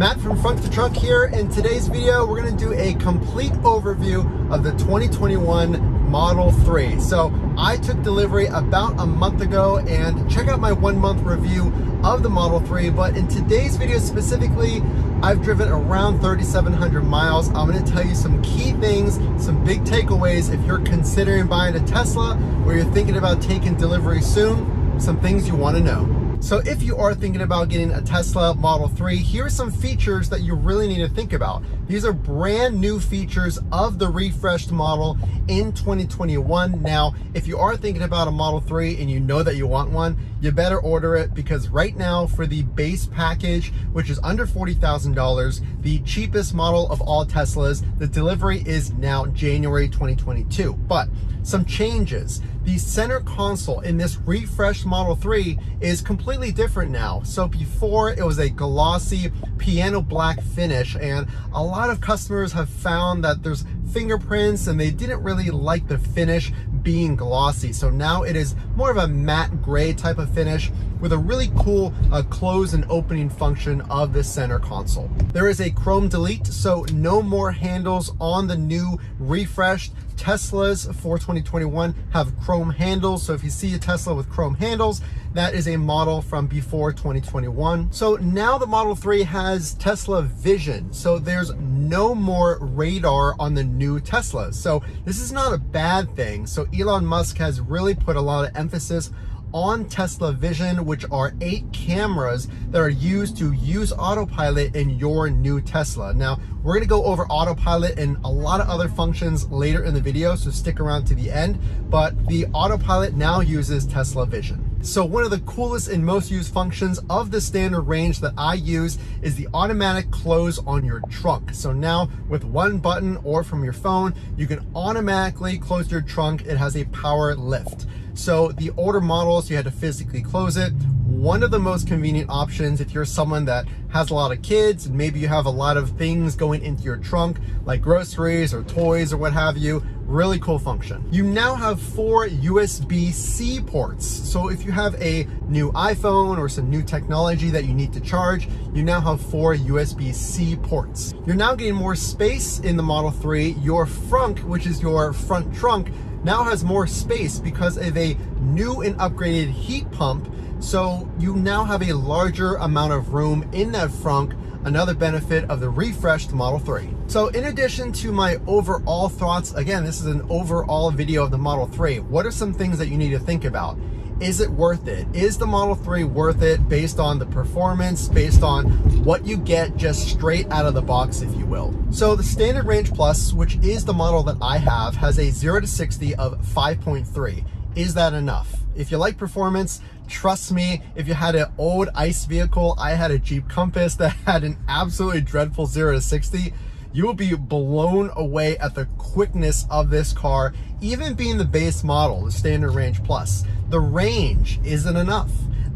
Matt from Frunk to Trunk here. In today's video, we're gonna do a complete overview of the 2021 Model 3. So I took delivery about a month ago and check out my one month review of the Model 3. But in today's video specifically, I've driven around 3,700 miles. I'm gonna tell you some key things, some big takeaways if you're considering buying a Tesla or you're thinking about taking delivery soon, some things you wanna know. So if you are thinking about getting a Tesla Model 3, here are some features that you really need to think about. These are brand new features of the refreshed model in 2021. Now, if you are thinking about a Model 3 and you know that you want one, you better order it because right now for the base package, which is under $40,000, the cheapest model of all Teslas, the delivery is now January 2022. But some changes. The center console in this refreshed Model 3 is completely different now. So before it was a glossy piano black finish and a lot of customers have found that there's fingerprints and they didn't really like the finish being glossy. So now it is more of a matte gray type of finish with a really cool uh, close and opening function of the center console. There is a chrome delete, so no more handles on the new refreshed Teslas for 2021 have chrome handles. So if you see a Tesla with chrome handles, that is a model from before 2021. So now the Model 3 has Tesla Vision. So there's no more radar on the new Teslas. So this is not a bad thing. So Elon Musk has really put a lot of emphasis on Tesla Vision, which are eight cameras that are used to use autopilot in your new Tesla. Now, we're gonna go over autopilot and a lot of other functions later in the video, so stick around to the end. But the autopilot now uses Tesla Vision. So one of the coolest and most used functions of the standard range that I use is the automatic close on your trunk. So now with one button or from your phone, you can automatically close your trunk. It has a power lift. So the older models, you had to physically close it. One of the most convenient options if you're someone that has a lot of kids and maybe you have a lot of things going into your trunk like groceries or toys or what have you, really cool function. You now have four USB-C ports. So if you have a new iPhone or some new technology that you need to charge, you now have four USB-C ports. You're now getting more space in the Model 3. Your frunk, which is your front trunk, now has more space because of a new and upgraded heat pump. So you now have a larger amount of room in that frunk, another benefit of the refreshed Model 3. So in addition to my overall thoughts, again, this is an overall video of the Model 3. What are some things that you need to think about? is it worth it? Is the Model 3 worth it based on the performance, based on what you get just straight out of the box, if you will? So the Standard Range Plus, which is the model that I have, has a 0 to 60 of 5.3. Is that enough? If you like performance, trust me, if you had an old ICE vehicle, I had a Jeep Compass that had an absolutely dreadful 0 to 60, you will be blown away at the quickness of this car, even being the base model, the Standard Range Plus. The range isn't enough.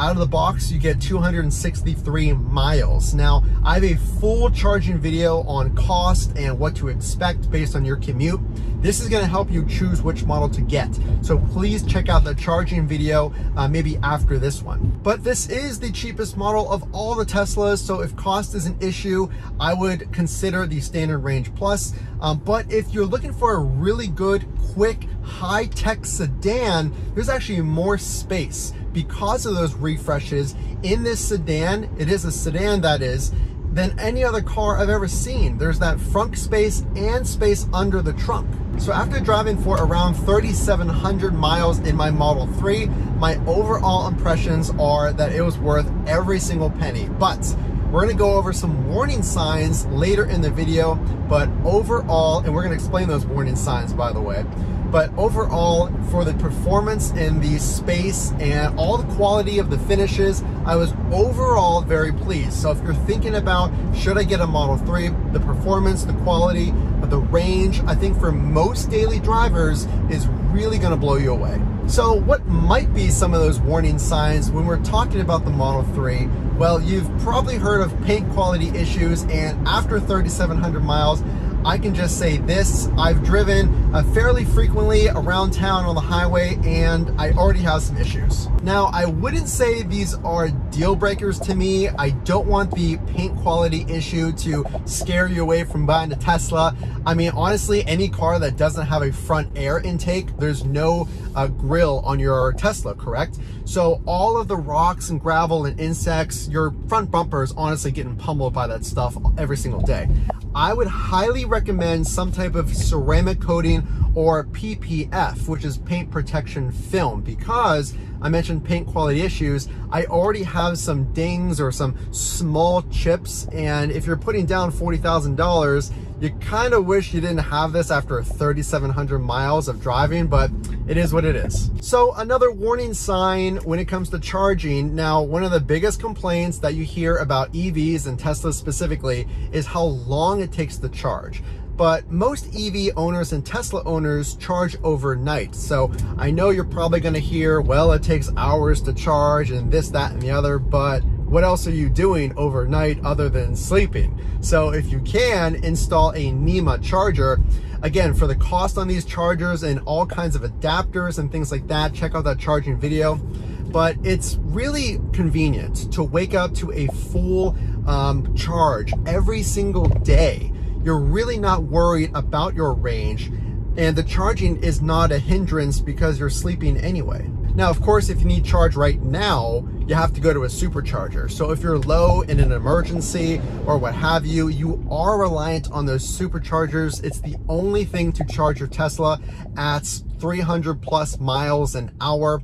Out of the box, you get 263 miles. Now, I have a full charging video on cost and what to expect based on your commute. This is gonna help you choose which model to get. So please check out the charging video uh, maybe after this one. But this is the cheapest model of all the Teslas. So if cost is an issue, I would consider the Standard Range Plus. Um, but if you're looking for a really good, quick, high-tech sedan, there's actually more space because of those refreshes in this sedan. It is a sedan that is than any other car I've ever seen. There's that front space and space under the trunk. So after driving for around 3,700 miles in my Model 3, my overall impressions are that it was worth every single penny. But we're gonna go over some warning signs later in the video, but overall, and we're gonna explain those warning signs by the way, but overall for the performance and the space and all the quality of the finishes I was overall very pleased. So if you're thinking about should I get a Model 3 the performance the quality the range I think for most daily drivers is really to blow you away. So what might be some of those warning signs when we're talking about the Model 3 well you've probably heard of paint quality issues and after 3700 miles I can just say this, I've driven uh, fairly frequently around town on the highway and I already have some issues. Now, I wouldn't say these are deal breakers to me. I don't want the paint quality issue to scare you away from buying a Tesla. I mean, honestly, any car that doesn't have a front air intake, there's no uh, grill on your Tesla, correct? So all of the rocks and gravel and insects, your front bumper is honestly getting pummeled by that stuff every single day. I would highly recommend some type of ceramic coating or PPF, which is paint protection film, because I mentioned paint quality issues. I already have some dings or some small chips, and if you're putting down $40,000, you kind of wish you didn't have this after 3,700 miles of driving, but it is what it is. So another warning sign when it comes to charging. Now, one of the biggest complaints that you hear about EVs and Tesla specifically is how long it takes to charge but most EV owners and Tesla owners charge overnight. So I know you're probably gonna hear, well, it takes hours to charge and this, that, and the other, but what else are you doing overnight other than sleeping? So if you can, install a NEMA charger. Again, for the cost on these chargers and all kinds of adapters and things like that, check out that charging video. But it's really convenient to wake up to a full um, charge every single day you're really not worried about your range and the charging is not a hindrance because you're sleeping anyway. Now, of course, if you need charge right now, you have to go to a supercharger. So if you're low in an emergency or what have you, you are reliant on those superchargers. It's the only thing to charge your Tesla at 300 plus miles an hour.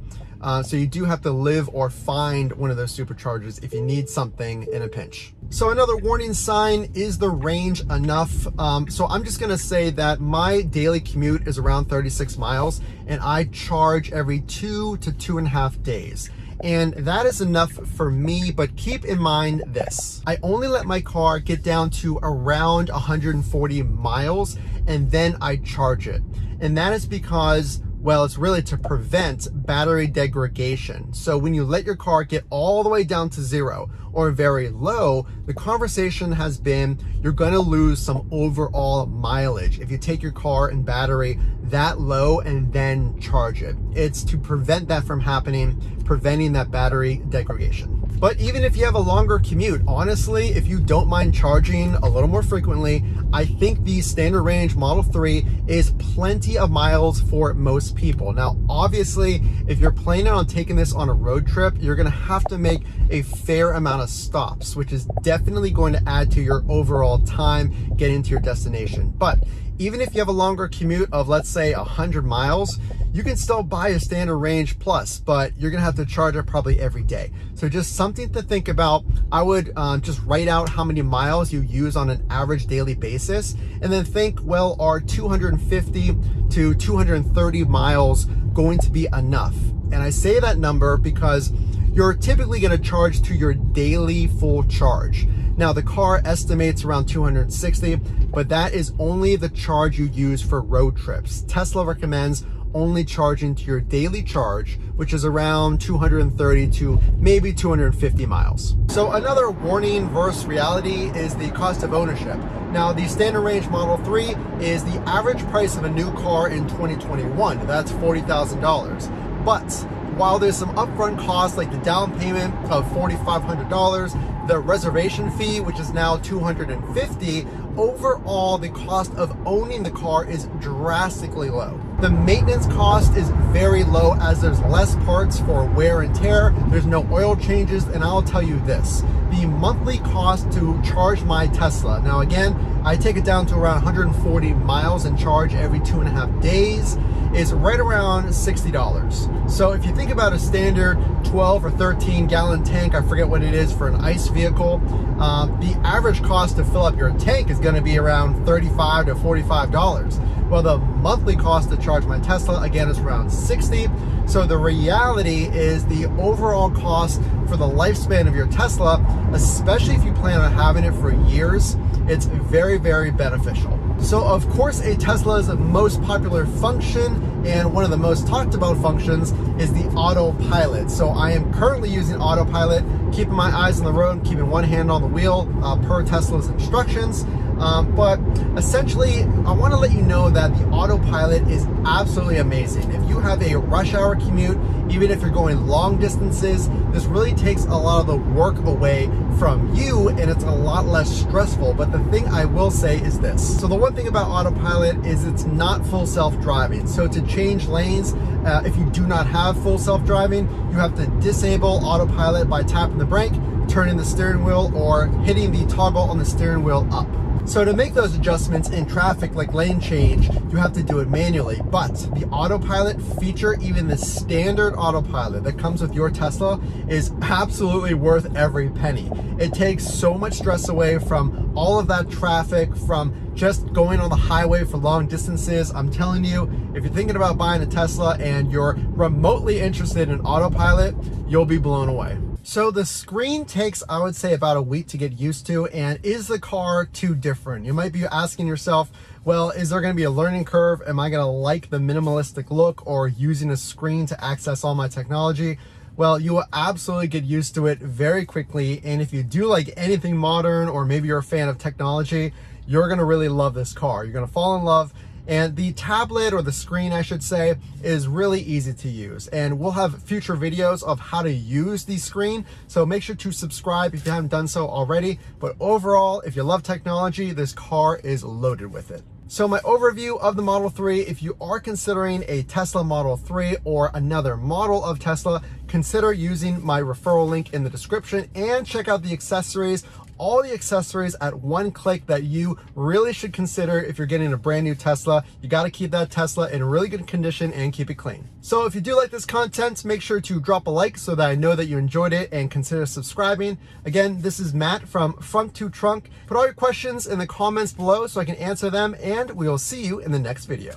Uh, so you do have to live or find one of those superchargers if you need something in a pinch. So another warning sign, is the range enough? Um, so I'm just gonna say that my daily commute is around 36 miles and I charge every two to two and a half days. And that is enough for me, but keep in mind this. I only let my car get down to around 140 miles and then I charge it. And that is because well, it's really to prevent battery degradation. So when you let your car get all the way down to zero or very low, the conversation has been you're gonna lose some overall mileage if you take your car and battery that low and then charge it. It's to prevent that from happening, preventing that battery degradation. But even if you have a longer commute, honestly, if you don't mind charging a little more frequently, I think the standard range Model 3 is plenty of miles for most people. Now, obviously, if you're planning on taking this on a road trip, you're gonna have to make a fair amount of stops, which is definitely going to add to your overall time getting to your destination. But even if you have a longer commute of let's say 100 miles, you can still buy a standard range plus, but you're gonna have to charge it probably every day. So just something to think about. I would um, just write out how many miles you use on an average daily basis, and then think, well, are 250 to 230 miles going to be enough? And I say that number because you're typically gonna charge to your daily full charge. Now the car estimates around 260, but that is only the charge you use for road trips. Tesla recommends only charging to your daily charge, which is around 230 to maybe 250 miles. So another warning versus reality is the cost of ownership. Now the standard range Model 3 is the average price of a new car in 2021. That's $40,000. But while there's some upfront costs like the down payment of $4,500, the reservation fee, which is now 250, overall the cost of owning the car is drastically low. The maintenance cost is very low as there's less parts for wear and tear, there's no oil changes, and I'll tell you this, the monthly cost to charge my Tesla, now again, I take it down to around 140 miles and charge every two and a half days, is right around $60. So if you think about a standard 12 or 13 gallon tank, I forget what it is for an ICE vehicle, um, the average cost to fill up your tank is gonna be around $35 to $45. Well, the monthly cost to charge my Tesla, again, is around 60. So the reality is the overall cost for the lifespan of your Tesla, especially if you plan on having it for years, it's very, very beneficial. So of course a Tesla's most popular function and one of the most talked about functions is the autopilot. So I am currently using autopilot, keeping my eyes on the road, keeping one hand on the wheel uh, per Tesla's instructions. Um, but essentially, I want to let you know that the autopilot is absolutely amazing. If you have a rush hour commute, even if you're going long distances, this really takes a lot of the work away from you and it's a lot less stressful. But the thing I will say is this. So the one thing about autopilot is it's not full self-driving. So to change lanes, uh, if you do not have full self-driving, you have to disable autopilot by tapping the brake, turning the steering wheel or hitting the toggle on the steering wheel up. So to make those adjustments in traffic like lane change, you have to do it manually. But the autopilot feature, even the standard autopilot that comes with your Tesla is absolutely worth every penny. It takes so much stress away from all of that traffic, from just going on the highway for long distances. I'm telling you, if you're thinking about buying a Tesla and you're remotely interested in autopilot, you'll be blown away. So the screen takes, I would say, about a week to get used to. And is the car too different? You might be asking yourself, well, is there going to be a learning curve? Am I going to like the minimalistic look or using a screen to access all my technology? Well, you will absolutely get used to it very quickly. And if you do like anything modern or maybe you're a fan of technology, you're going to really love this car. You're going to fall in love and the tablet or the screen, I should say, is really easy to use. And we'll have future videos of how to use the screen. So make sure to subscribe if you haven't done so already. But overall, if you love technology, this car is loaded with it. So my overview of the Model 3, if you are considering a Tesla Model 3 or another model of Tesla, consider using my referral link in the description and check out the accessories all the accessories at one click that you really should consider if you're getting a brand new Tesla. You got to keep that Tesla in really good condition and keep it clean. So if you do like this content, make sure to drop a like so that I know that you enjoyed it and consider subscribing. Again, this is Matt from Frunk to Trunk. Put all your questions in the comments below so I can answer them and we will see you in the next video.